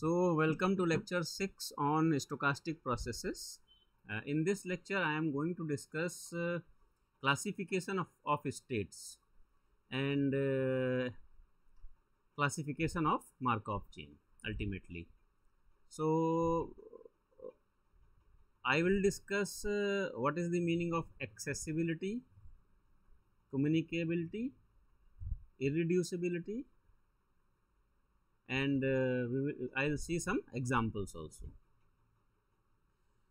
So, welcome to lecture 6 on stochastic processes. Uh, in this lecture, I am going to discuss uh, classification of, of states and uh, classification of Markov chain ultimately. So, I will discuss uh, what is the meaning of accessibility, communicability, irreducibility and uh, I will see some examples also.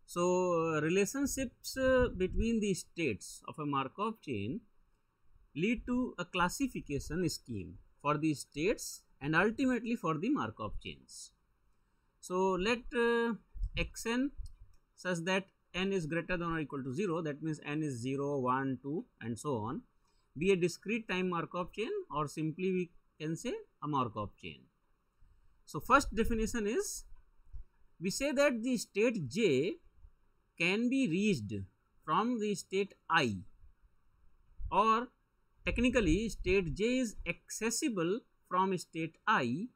So, uh, relationships uh, between the states of a Markov chain lead to a classification scheme for the states and ultimately for the Markov chains. So, let uh, xn such that n is greater than or equal to 0 that means n is 0, 1, 2 and so on be a discrete time Markov chain or simply we can say a Markov chain. So, first definition is we say that the state j can be reached from the state i or technically state j is accessible from state i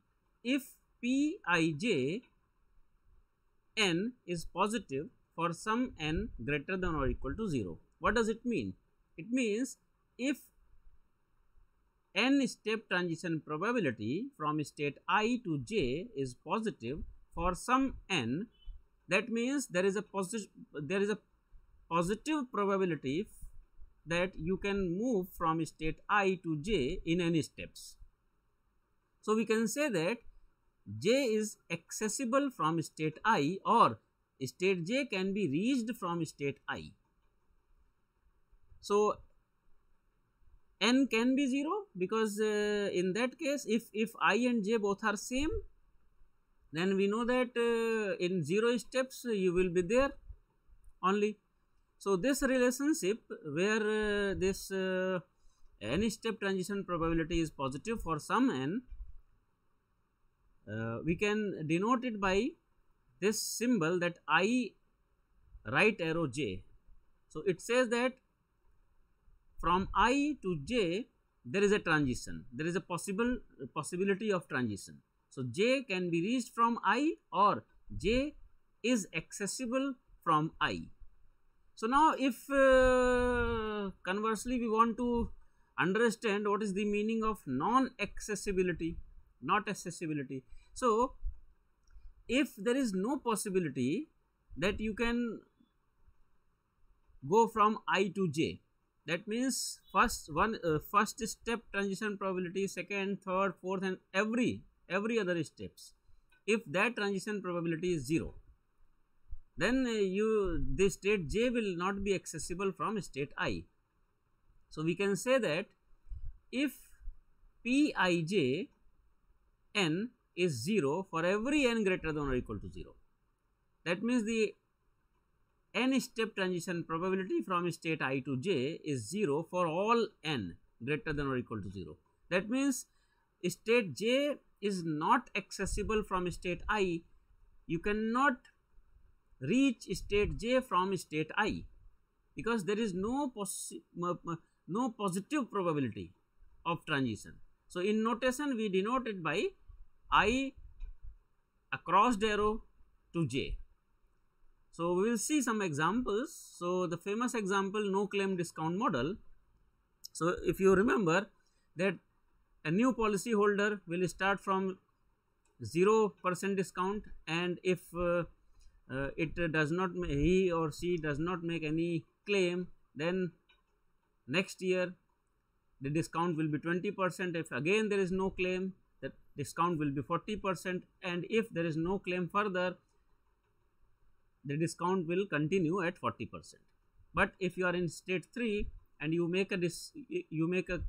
if p i j n is positive for some n greater than or equal to 0. What does it mean? It means if n step transition probability from state i to j is positive for some n that means there is a positive there is a positive probability that you can move from state i to j in any steps. So, we can say that j is accessible from state i or state j can be reached from state i. So, n can be 0 because uh, in that case if, if i and j both are same then we know that uh, in 0 steps you will be there only. So, this relationship where uh, this uh, n step transition probability is positive for some n uh, we can denote it by this symbol that i right arrow j. So, it says that from i to j there is a transition there is a possible possibility of transition. So, j can be reached from i or j is accessible from i. So, now if uh, conversely we want to understand what is the meaning of non accessibility not accessibility. So, if there is no possibility that you can go from i to j that means first one uh, first step transition probability second third fourth and every every other steps. If that transition probability is 0 then uh, you the state j will not be accessible from state i. So we can say that if p i j n is 0 for every n greater than or equal to 0 that means the n step transition probability from state i to j is 0 for all n greater than or equal to 0. That means state j is not accessible from state i, you cannot reach state j from state i because there is no, no positive probability of transition. So, in notation we denote it by i across the arrow to j so, we will see some examples. So, the famous example no claim discount model. So, if you remember that a new policy holder will start from 0 percent discount and if uh, uh, it does not he or she does not make any claim then next year the discount will be 20 percent if again there is no claim the discount will be 40 percent and if there is no claim further the discount will continue at 40 percent. But if you are in state 3 and you make a dis, you make a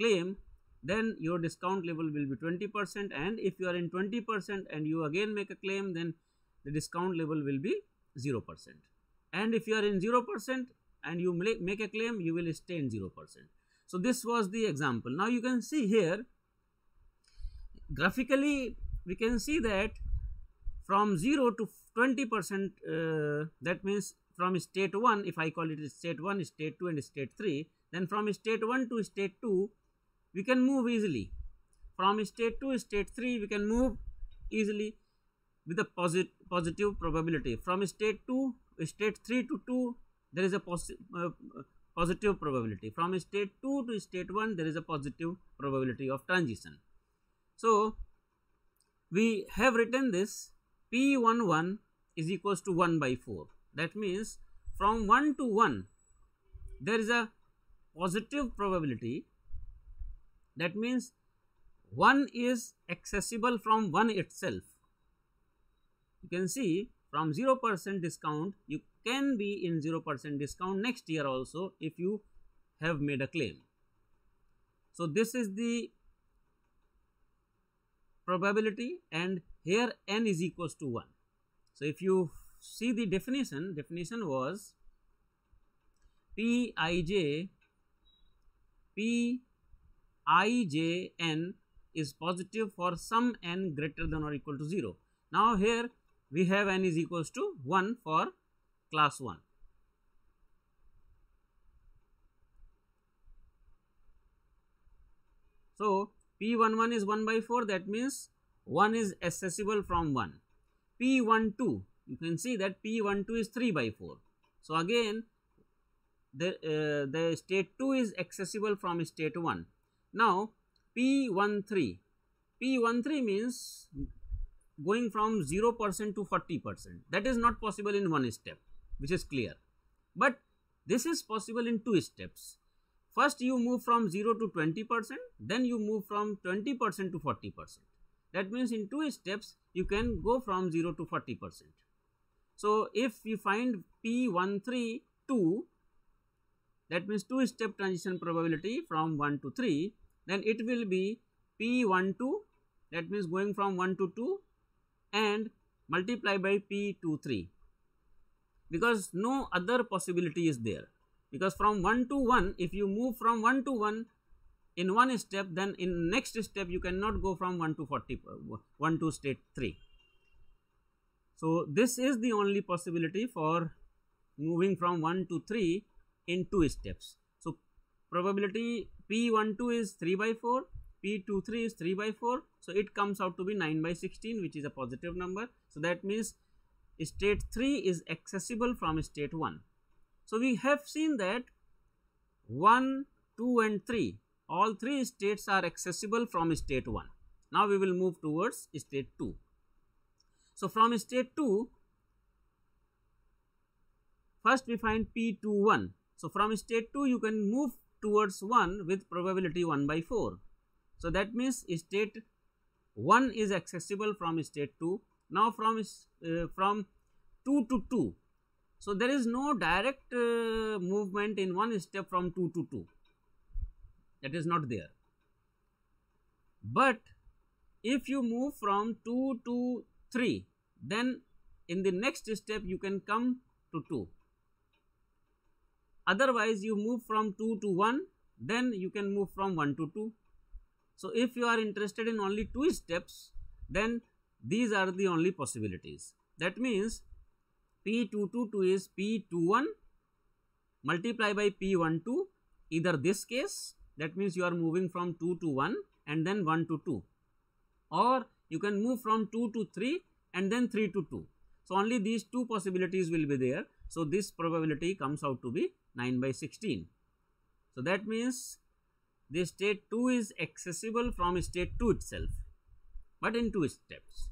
claim then your discount level will be 20 percent and if you are in 20 percent and you again make a claim then the discount level will be 0 percent and if you are in 0 percent and you make a claim you will stay in 0 percent. So, this was the example. Now, you can see here graphically we can see that from 0 to 20 percent uh, that means from state 1 if I call it state 1 state 2 and state 3 then from state 1 to state 2 we can move easily. From state 2 state 3 we can move easily with a posit positive probability. From state 2 state 3 to 2 there is a posi uh, positive probability. From state 2 to state 1 there is a positive probability of transition. So we have written this p11 is equals to 1 by 4 that means from 1 to 1 there is a positive probability. That means 1 is accessible from 1 itself. You can see from 0% discount you can be in 0% discount next year also if you have made a claim. So, this is the probability and here n is equals to 1. So, if you see the definition, definition was P i j P i j n is positive for some n greater than or equal to 0. Now, here we have n is equals to 1 for class 1. So, P11 is 1 by 4 that means 1 is accessible from 1. P12 you can see that P12 is 3 by 4. So, again the, uh, the state 2 is accessible from state 1. Now, P13 P13 means going from 0% to 40%. That is not possible in one step, which is clear. But this is possible in two steps. First, you move from 0 to 20%, then you move from 20% to 40%. That means in two steps, you can go from 0 to 40%. So, if you find P132, that means two step transition probability from 1 to 3, then it will be P12, that means going from 1 to 2 and multiply by P23 because no other possibility is there because from 1 to 1 if you move from 1 to 1 in one step then in next step you cannot go from 1 to 40 uh, 1 to state 3 so this is the only possibility for moving from 1 to 3 in two steps so probability p12 is 3 by 4 P23 is 3 by 4. So, it comes out to be 9 by 16 which is a positive number. So, that means state 3 is accessible from state 1. So, we have seen that 1, 2 and 3 all three states are accessible from state 1. Now, we will move towards state 2. So, from state 2 first we find P21. So, from state 2 you can move towards 1 with probability 1 by 4. So, that means state 1 is accessible from state 2. Now, from, uh, from 2 to 2. So, there is no direct uh, movement in one step from 2 to 2 that is not there. But if you move from 2 to 3 then in the next step you can come to 2. Otherwise, you move from 2 to 1 then you can move from 1 to 2 so, if you are interested in only two steps, then these are the only possibilities. That means P222 is P21 multiply by P12 either this case that means you are moving from 2 to 1 and then 1 to 2 or you can move from 2 to 3 and then 3 to 2. So, only these two possibilities will be there. So, this probability comes out to be 9 by 16. So, that means the state 2 is accessible from state 2 itself, but in two steps.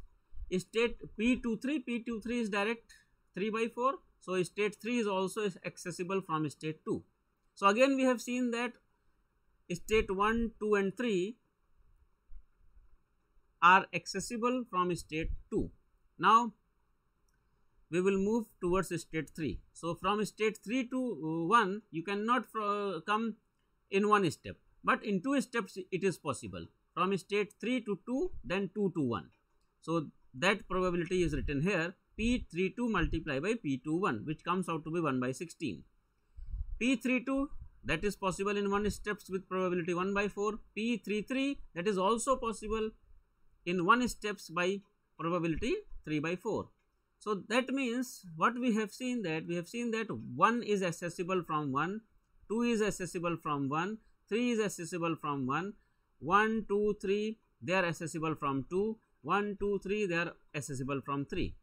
State P23, P23 is direct 3 by 4. So, state 3 is also accessible from state 2. So, again we have seen that state 1, 2 and 3 are accessible from state 2. Now, we will move towards state 3. So, from state 3 to uh, 1 you cannot uh, come in one step but in two steps it is possible from state 3 to 2 then 2 to 1. So, that probability is written here P32 multiplied by P21 which comes out to be 1 by 16. P32 that is possible in one steps with probability 1 by 4. P33 that is also possible in one steps by probability 3 by 4. So, that means what we have seen that we have seen that 1 is accessible from 1, 2 is accessible from 1, 3 is accessible from 1, 1, 2, 3 they are accessible from 2 1 2 3 they are accessible from 3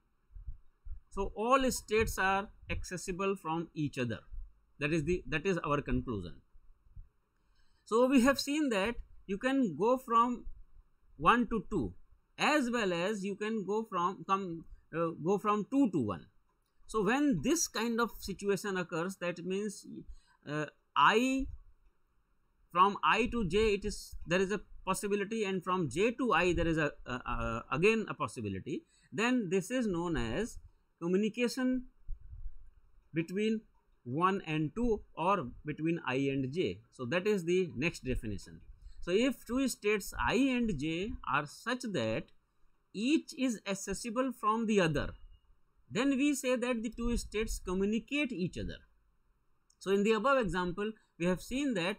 so all states are accessible from each other. That is the that is our conclusion. So we have seen that you can go from 1 to 2 as well as you can go from come uh, go from 2 to 1 so when this kind of situation occurs that means uh, i from i to j it is there is a possibility and from j to i there is a, a, a again a possibility. Then this is known as communication between 1 and 2 or between i and j. So that is the next definition. So if two states i and j are such that each is accessible from the other then we say that the two states communicate each other. So in the above example we have seen that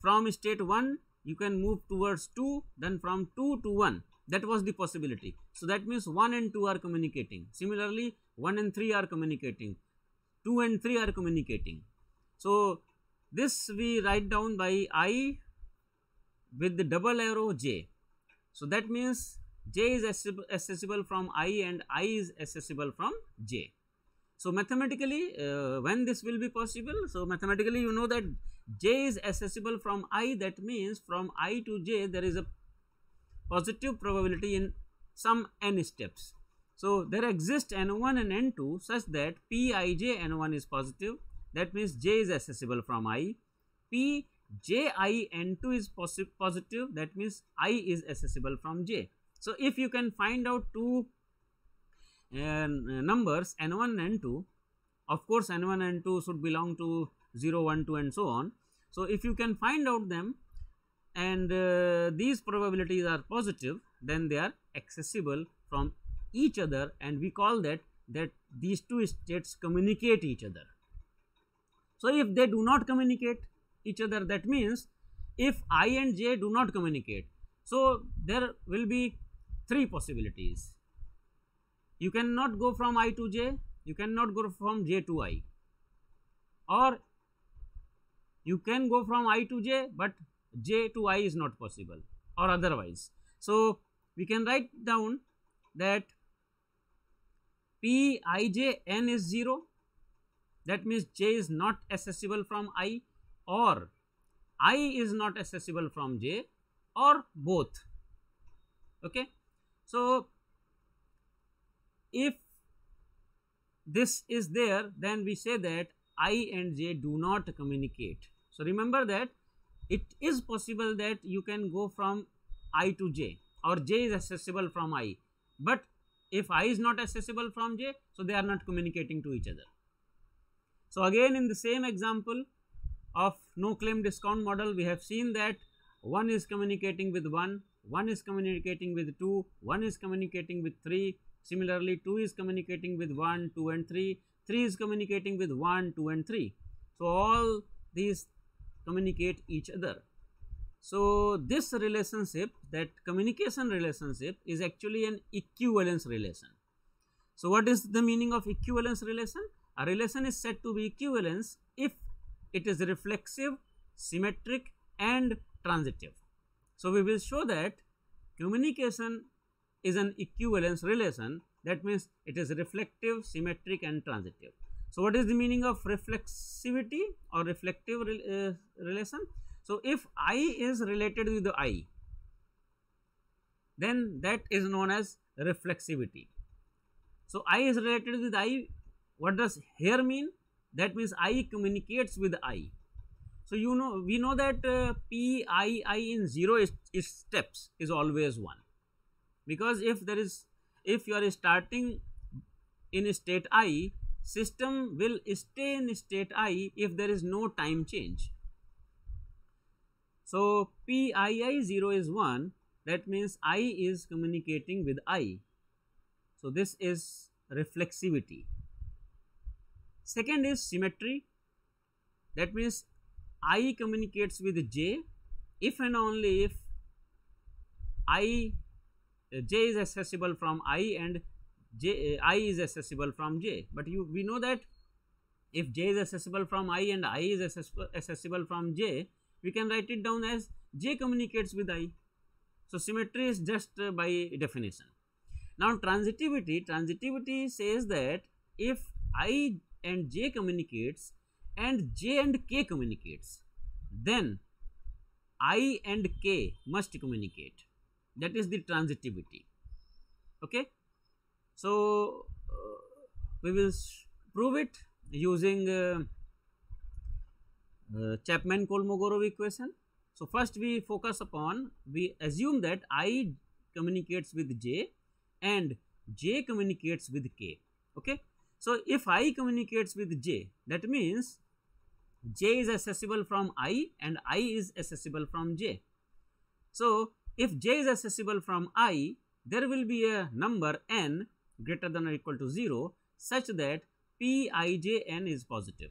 from state 1 you can move towards 2 then from 2 to 1 that was the possibility. So that means 1 and 2 are communicating. Similarly 1 and 3 are communicating. 2 and 3 are communicating. So this we write down by i with the double arrow j. So that means j is accessible from i and i is accessible from j. So mathematically uh, when this will be possible? So mathematically you know that j is accessible from i. That means from i to j there is a positive probability in some n steps. So, there exist n1 and n2 such that pij n1 is positive that means j is accessible from i, p j i n2 is positive that means i is accessible from j. So, if you can find out two uh, numbers n1 and n2 of course n1 and n2 should belong to 0, 1, 2 and so on. So, if you can find out them and uh, these probabilities are positive then they are accessible from each other and we call that that these two states communicate each other. So, if they do not communicate each other that means if i and j do not communicate. So, there will be three possibilities. You cannot go from i to j, you cannot go from j to i or you can go from i to j but j to i is not possible or otherwise. So, we can write down that p i j n is 0 that means j is not accessible from i or i is not accessible from j or both. Okay. So, if this is there then we say that i and j do not communicate. So, remember that it is possible that you can go from i to j or j is accessible from i, but if i is not accessible from j, so they are not communicating to each other. So, again in the same example of no claim discount model, we have seen that 1 is communicating with 1, 1 is communicating with 2, 1 is communicating with 3, similarly 2 is communicating with 1, 2 and 3, 3 is communicating with 1, 2 and 3. So, all these communicate each other. So, this relationship that communication relationship is actually an equivalence relation. So, what is the meaning of equivalence relation? A relation is said to be equivalence if it is reflexive, symmetric and transitive. So, we will show that communication is an equivalence relation that means it is reflective, symmetric and transitive. So, what is the meaning of reflexivity or reflective re uh, relation? So, if I is related with the I, then that is known as reflexivity. So, I is related with I, what does here mean? That means I communicates with I. So, you know we know that uh, P I I in 0 is, is steps is always 1 because if there is if you are starting in a state I system will stay in state i if there is no time change. So, PII 0 is 1 that means I is communicating with I. So, this is reflexivity. Second is symmetry that means I communicates with J if and only if I J is accessible from I and j i is accessible from j but you we know that if j is accessible from i and i is accessible from j we can write it down as j communicates with i So, symmetry is just uh, by definition. Now, transitivity, transitivity says that if i and j communicates and j and k communicates, then i and k must communicate. That is the transitivity. Okay. So, uh, we will prove it using uh, uh, Chapman-Kolmogorov equation. So, first we focus upon, we assume that I communicates with J and J communicates with K. Okay. So, if I communicates with J, that means J is accessible from I and I is accessible from J. So, if J is accessible from I, there will be a number n greater than or equal to 0 such that Pijn is positive.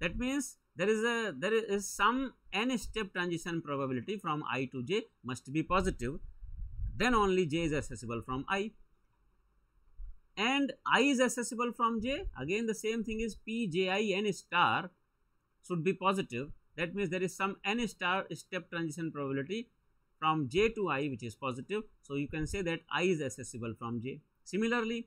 That means there is a there is some n step transition probability from i to j must be positive. Then only j is accessible from i. And i is accessible from j. Again the same thing is p j i n star should be positive. That means there is some n star step transition probability from j to i which is positive so you can say that i is accessible from j similarly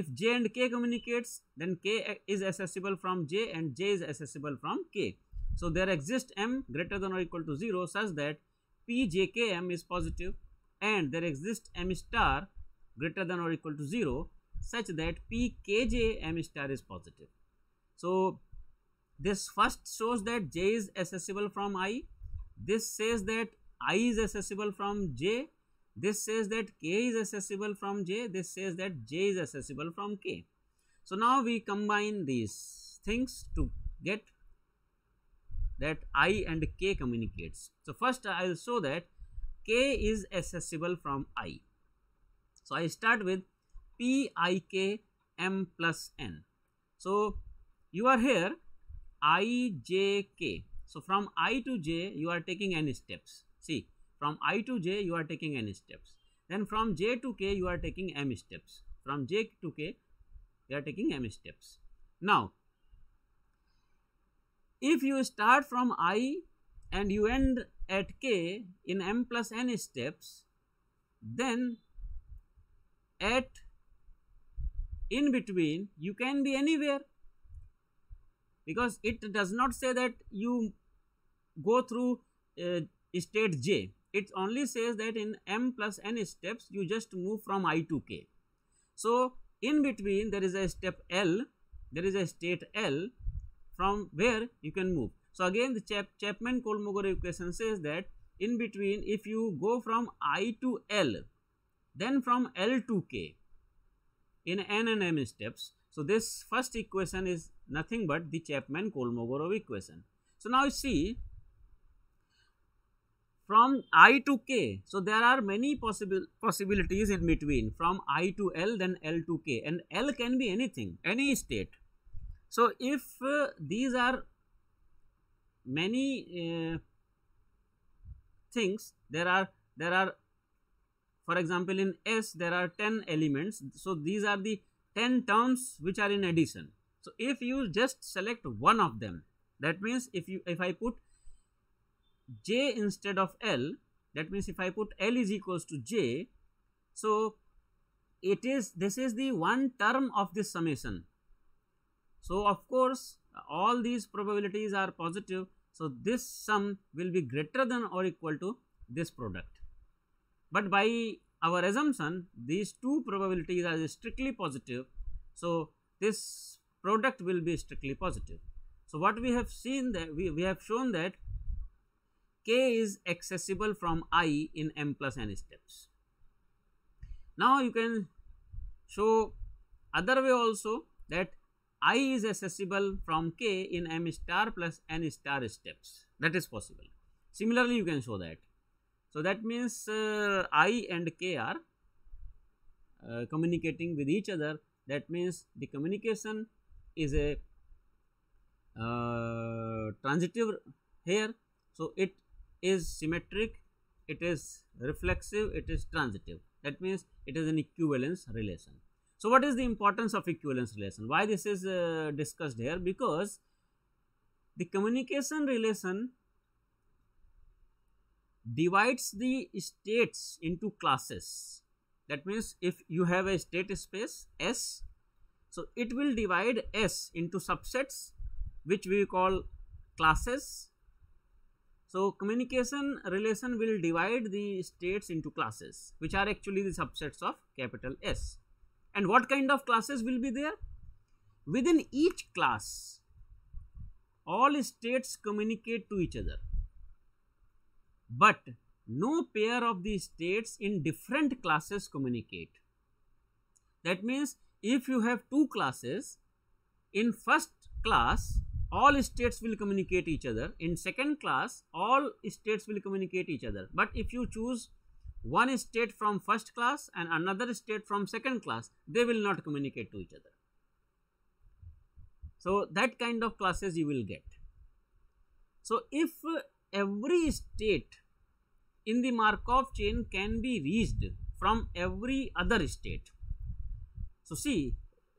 if j and k communicates, then k is accessible from j and j is accessible from k. So, there exists m greater than or equal to 0 such that p j k m is positive and there exists m star greater than or equal to 0 such that p k j m star is positive. So, this first shows that j is accessible from i, this says that i is accessible from j this says that k is accessible from j, this says that j is accessible from k. So, now we combine these things to get that i and k communicates. So, first I will show that k is accessible from i. So, I start with p i k m plus n. So, you are here i j k. So, from i to j you are taking n steps. See from i to j you are taking n steps. Then from j to k you are taking m steps. From j to k you are taking m steps. Now, if you start from i and you end at k in m plus n steps, then at in between you can be anywhere because it does not say that you go through uh, state j it only says that in m plus n steps you just move from i to k. So, in between there is a step L, there is a state L from where you can move. So, again the Chap Chapman-Kolmogorov equation says that in between if you go from i to L, then from L to k in n and m steps. So, this first equation is nothing but the Chapman-Kolmogorov equation. So, now you see from i to k. So, there are many possible possibilities in between from i to l then l to k and l can be anything any state. So, if uh, these are many uh, things there are there are for example, in S there are 10 elements. So, these are the 10 terms which are in addition. So, if you just select one of them that means if you if I put j instead of L that means if I put L is equals to j so it is this is the one term of this summation. So of course all these probabilities are positive so this sum will be greater than or equal to this product. But by our assumption these two probabilities are strictly positive so this product will be strictly positive. So what we have seen that we, we have shown that k is accessible from i in m plus n steps. Now, you can show other way also that i is accessible from k in m star plus n star steps that is possible. Similarly, you can show that. So, that means uh, i and k are uh, communicating with each other that means the communication is a uh, transitive here. So, it is symmetric, it is reflexive, it is transitive. That means it is an equivalence relation. So, what is the importance of equivalence relation? Why this is uh, discussed here? Because the communication relation divides the states into classes. That means if you have a state space S, so it will divide S into subsets which we call classes. So, communication relation will divide the states into classes which are actually the subsets of capital S. And what kind of classes will be there? Within each class, all states communicate to each other but no pair of the states in different classes communicate. That means if you have two classes, in first class all states will communicate each other, in second class all states will communicate each other. But if you choose one state from first class and another state from second class, they will not communicate to each other. So, that kind of classes you will get. So, if every state in the Markov chain can be reached from every other state. So, see,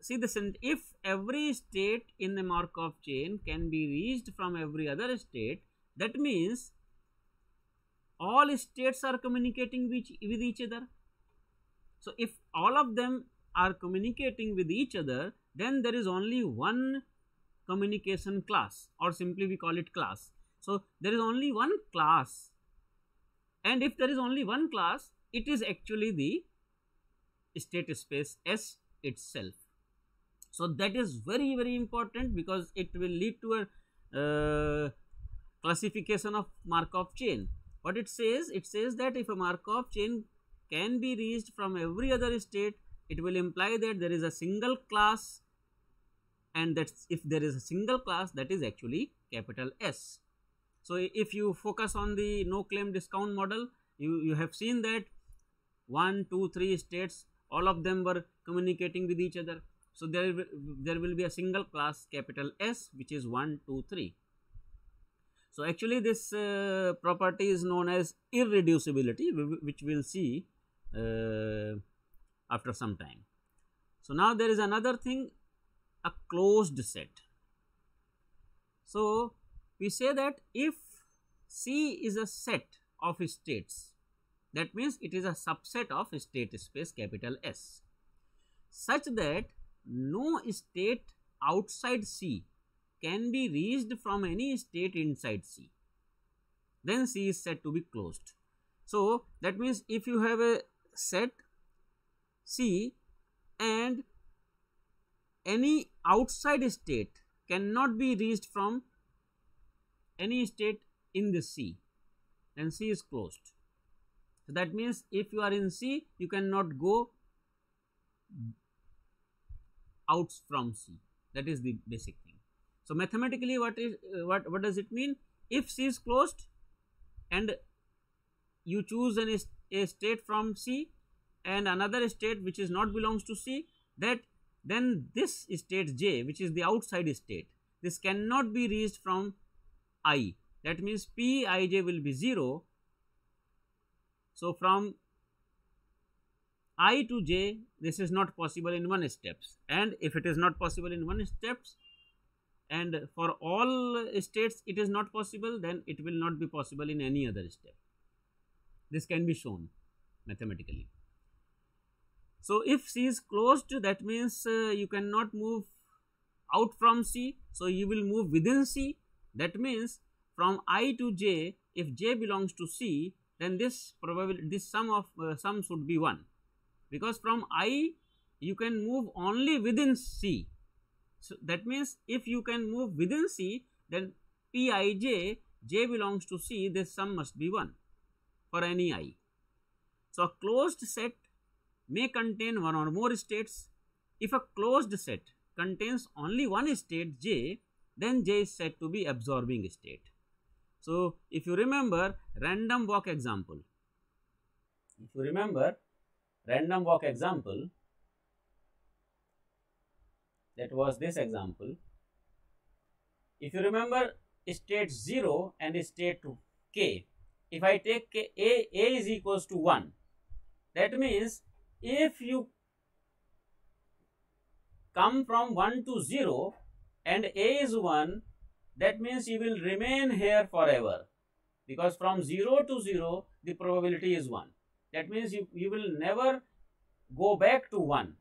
see this if every state in the Markov chain can be reached from every other state, that means all states are communicating with, with each other. So, if all of them are communicating with each other, then there is only one communication class or simply we call it class. So, there is only one class and if there is only one class it is actually the state space S itself. So, that is very very important because it will lead to a uh, classification of Markov chain. What it says? It says that if a Markov chain can be reached from every other state, it will imply that there is a single class and that if there is a single class that is actually capital S. So, if you focus on the no claim discount model, you, you have seen that 1, 2, 3 states, all of them were communicating with each other. So, there, will, there will be a single class capital S which is 1, 2, 3. So, actually this uh, property is known as irreducibility which we will see uh, after some time. So, now there is another thing a closed set. So, we say that if C is a set of states, that means it is a subset of state space capital S, such that no state outside C can be reached from any state inside C, then C is said to be closed. So, that means if you have a set C and any outside state cannot be reached from any state in the C then C is closed. So, that means if you are in C you cannot go out from C. That is the basic thing. So, mathematically what is uh, what what does it mean? If C is closed and you choose an, a state from C and another state which is not belongs to C that then this state J which is the outside state this cannot be reached from i. That means p i j will be 0 so from i to j this is not possible in one steps. And if it is not possible in one steps and for all states it is not possible then it will not be possible in any other step. This can be shown mathematically. So if c is closed that means uh, you cannot move out from c. So you will move within c. That means from i to j, if j belongs to c, then this probability this sum of uh, sum should be 1 because from i you can move only within c. So, that means if you can move within c then Pij, j belongs to c this sum must be 1 for any i. So, a closed set may contain one or more states. If a closed set contains only one state j then J is said to be absorbing state. So, if you remember random walk example, if you remember random walk example, that was this example. If you remember state 0 and state k, if I take k, a, a is equals to 1, that means if you come from 1 to 0, and a is 1 that means you will remain here forever because from 0 to 0 the probability is 1 that means you, you will never go back to 1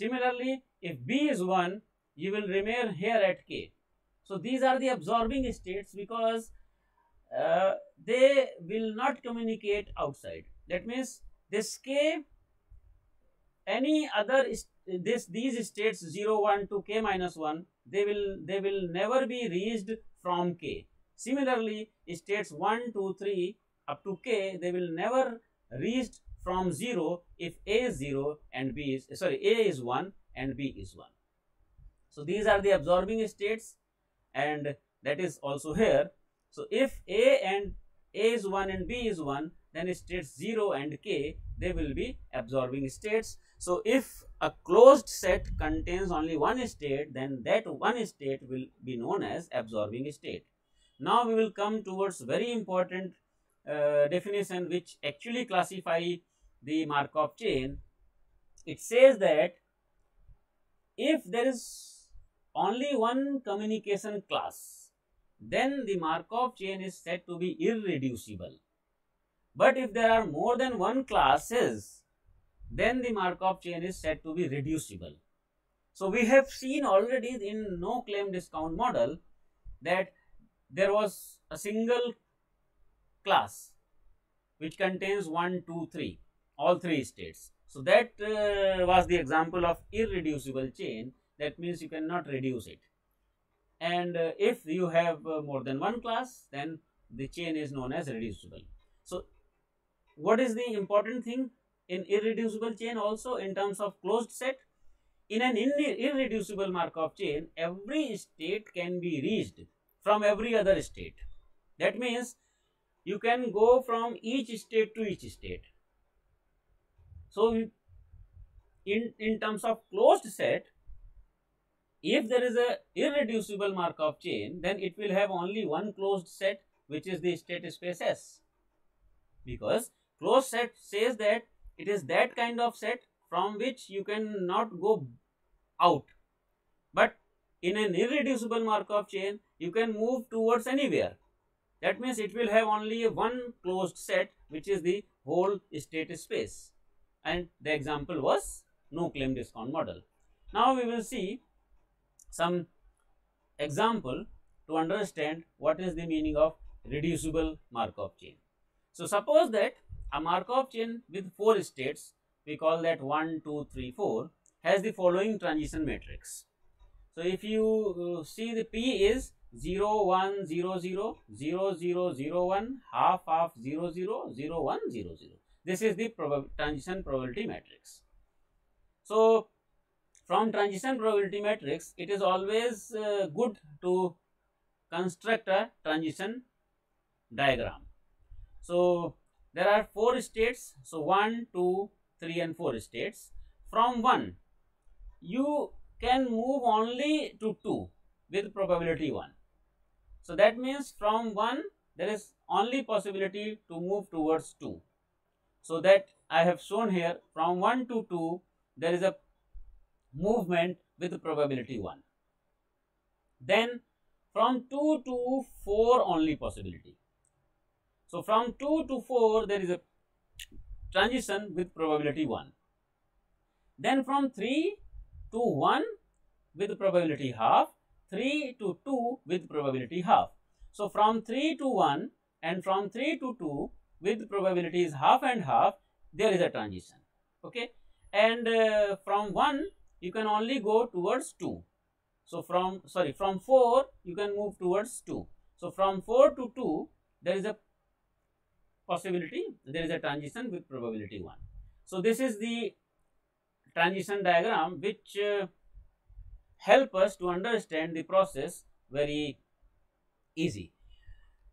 similarly if b is 1 you will remain here at k. So these are the absorbing states because uh, they will not communicate outside. That means this k any other this these states 0 1 to k minus 1 they will they will never be reached from k. Similarly states 1 2 3 up to k they will never reached from 0 if a is 0 and b is sorry a is 1 and b is 1 so these are the absorbing states and that is also here. So if a and a is 1 and b is 1 then states 0 and k they will be absorbing states. So if a closed set contains only one state, then that one state will be known as absorbing state. Now we will come towards very important uh, definition which actually classify the Markov chain. It says that if there is only one communication class, then the Markov chain is said to be irreducible. But if there are more than one classes, then the Markov chain is said to be reducible. So we have seen already in no claim discount model that there was a single class which contains 1, 2, 3, all three states. So that uh, was the example of irreducible chain that means you cannot reduce it. And uh, if you have uh, more than one class then the chain is known as reducible. So what is the important thing in irreducible chain also in terms of closed set. In an irreducible Markov chain, every state can be reached from every other state. That means you can go from each state to each state. So, in, in terms of closed set, if there is a irreducible Markov chain, then it will have only one closed set which is the state space S. Because closed set says that it is that kind of set from which you cannot go out. But in an irreducible Markov chain, you can move towards anywhere. That means it will have only one closed set which is the whole state space. And the example was no claim discount model. Now we will see some example to understand what is the meaning of reducible Markov chain. So suppose that a Markov chain with 4 states, we call that 1, 2, 3, 4, has the following transition matrix. So, if you uh, see the P is 0, 1, 0, 0, 0, 0, 0, 1, half, half, 0, 0, 0, 1, 0, 0. This is the prob transition probability matrix. So, from transition probability matrix, it is always uh, good to construct a transition diagram. So, there are four states. So 1, 2, 3 and 4 states. From 1, you can move only to 2 with probability 1. So that means from 1, there is only possibility to move towards 2. So that I have shown here from 1 to 2, there is a movement with probability 1. Then from 2 to 4 only possibility. So from 2 to 4 there is a transition with probability 1. Then from 3 to 1 with probability half, 3 to 2 with probability half. So from 3 to 1 and from 3 to 2 with probabilities half and half, there is a transition. Okay. And uh, from 1 you can only go towards 2. So from, sorry, from 4 you can move towards 2. So from 4 to 2 there is a possibility there is a transition with probability 1. So, this is the transition diagram which uh, help us to understand the process very easy.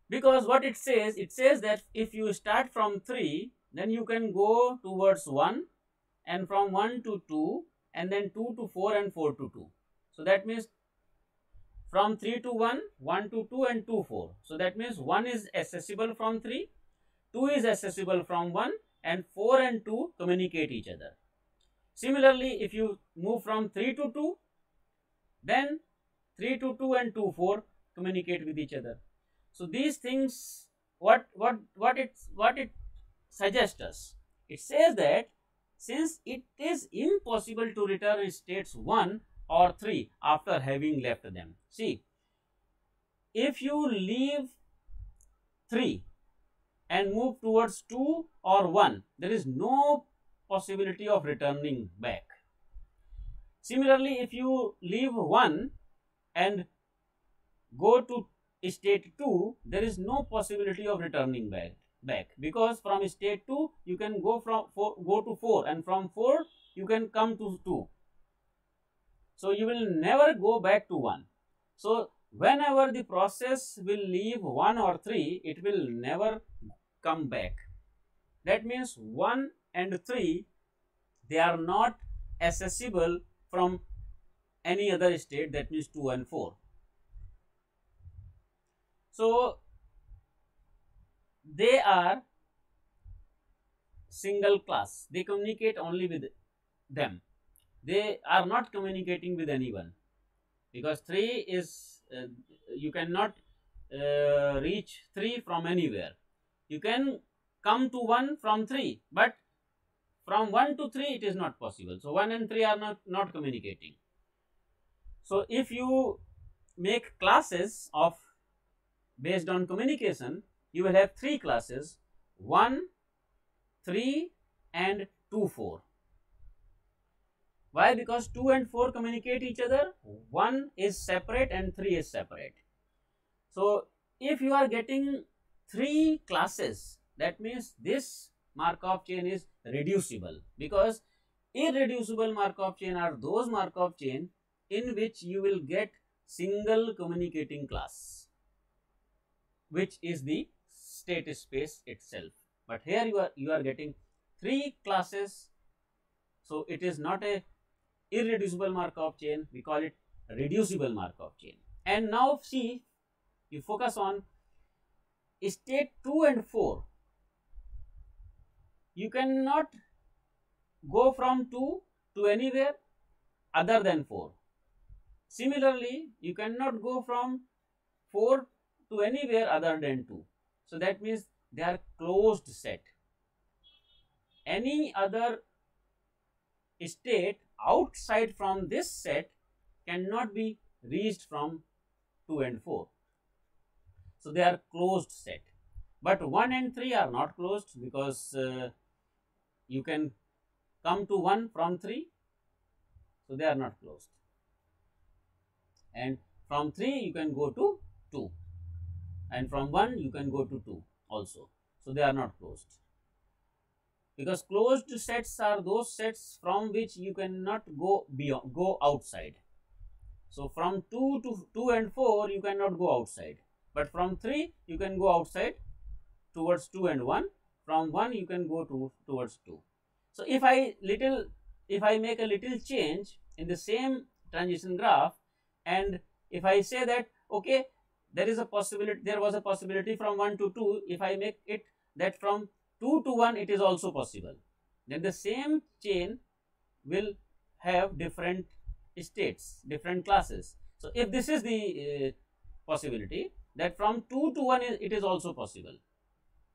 Because what it says it says that if you start from 3 then you can go towards 1 and from 1 to 2 and then 2 to 4 and 4 to 2 so that means from 3 to 1 1 to 2 and 2 4 so that means 1 is accessible from 3 2 is accessible from 1 and 4 and 2 communicate each other. Similarly, if you move from 3 to 2, then 3 to 2 and 2 4 communicate with each other. So, these things what what what it what it suggests us it says that since it is impossible to return states 1 or 3 after having left them see if you leave 3 and move towards 2 or 1 there is no possibility of returning back similarly if you leave 1 and go to state 2 there is no possibility of returning back back. Because from state 2 you can go from four, go to 4 and from 4 you can come to 2 so you will never go back to 1 so whenever the process will leave 1 or 3 it will never come back. That means 1 and 3 they are not accessible from any other state that means 2 and 4 so, they are single class. They communicate only with them. They are not communicating with anyone because 3 is uh, you cannot uh, reach 3 from anywhere. You can come to 1 from 3 but from 1 to 3 it is not possible. So, 1 and 3 are not, not communicating. So, if you make classes of based on communication, you will have three classes 1, 3 and 2, 4. Why? Because 2 and 4 communicate each other, 1 is separate and 3 is separate. So, if you are getting 3 classes, that means this Markov chain is reducible because irreducible Markov chain are those Markov chain in which you will get single communicating class which is the state space itself. But here you are you are getting three classes. So it is not a irreducible Markov chain. We call it reducible Markov chain. And now see, you focus on state 2 and 4. You cannot go from 2 to anywhere other than 4. Similarly, you cannot go from 4 to anywhere other than 2. So that means they are closed set. Any other state outside from this set cannot be reached from 2 and 4. So they are closed set. But 1 and 3 are not closed because uh, you can come to 1 from 3. So they are not closed. And from 3 you can go to 2 and from 1 you can go to 2 also. So, they are not closed because closed sets are those sets from which you cannot go beyond go outside. So, from 2 to 2 and 4 you cannot go outside, but from 3 you can go outside towards 2 and 1 from 1 you can go to towards 2. So, if I little if I make a little change in the same transition graph and if I say that okay there is a possibility there was a possibility from 1 to 2 if i make it that from 2 to 1 it is also possible. Then the same chain will have different states different classes. So if this is the uh, possibility that from 2 to 1 it is also possible.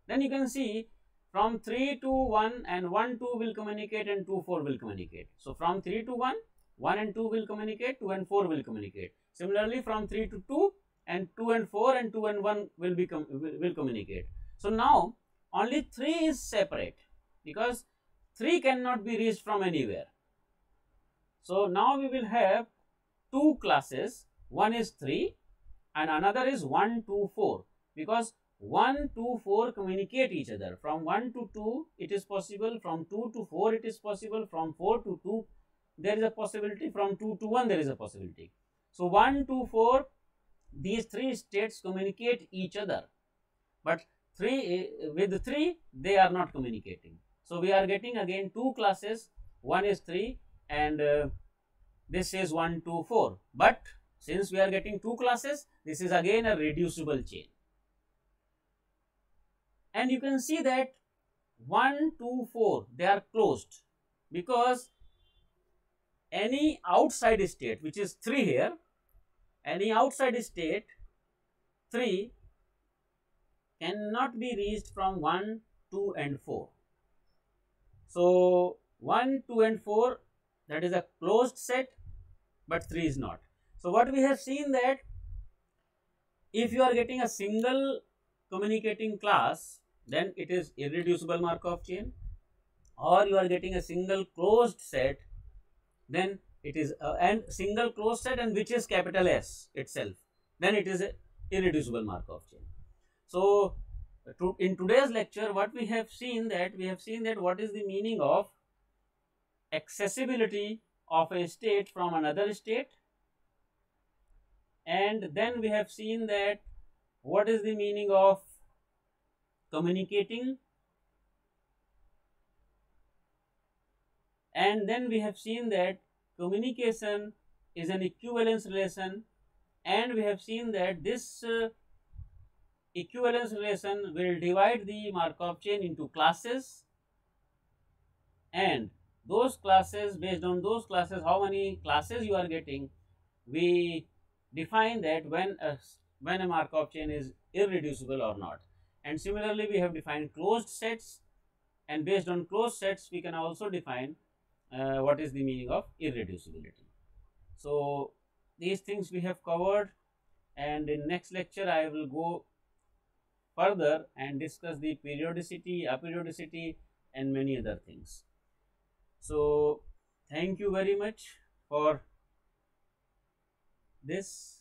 Then you can see from 3 to 1 and 1 2 will communicate and 2 4 will communicate so from 3 to 1 1 and 2 will communicate 2 and 4 will communicate similarly from 3 to 2 and 2 and 4 and 2 and 1 will become will, communicate. So now only 3 is separate because 3 cannot be reached from anywhere. So now we will have two classes one is 3 and another is 1 2 4 because 1 2 4 communicate each other. From 1 to 2 it is possible. From 2 to 4 it is possible. From 4 to 2 there is a possibility. From 2 to 1 there is a possibility. So 1 2 4 these three states communicate each other. But three with three they are not communicating. So we are getting again two classes. One is three and uh, this is one two four. But since we are getting two classes this is again a reducible chain and you can see that 1 2 4 they are closed because any outside state which is 3 here any outside state 3 cannot be reached from 1, 2 and 4. So, 1, 2 and 4 that is a closed set but 3 is not. So, what we have seen that if you are getting a single communicating class then it is irreducible Markov chain or you are getting a single closed set then it is uh, and single closed set and which is capital S itself then it is irreducible Markov chain. So, to, in today's lecture what we have seen that we have seen that what is the meaning of accessibility of a state from another state and then we have seen that what is the meaning of communicating? And then we have seen that communication is an equivalence relation. And we have seen that this uh, equivalence relation will divide the Markov chain into classes. And those classes based on those classes how many classes you are getting? We define that when a when a Markov chain is irreducible or not and similarly we have defined closed sets and based on closed sets we can also define uh, what is the meaning of irreducibility so these things we have covered and in next lecture I will go further and discuss the periodicity, aperiodicity and many other things. So, thank you very much for this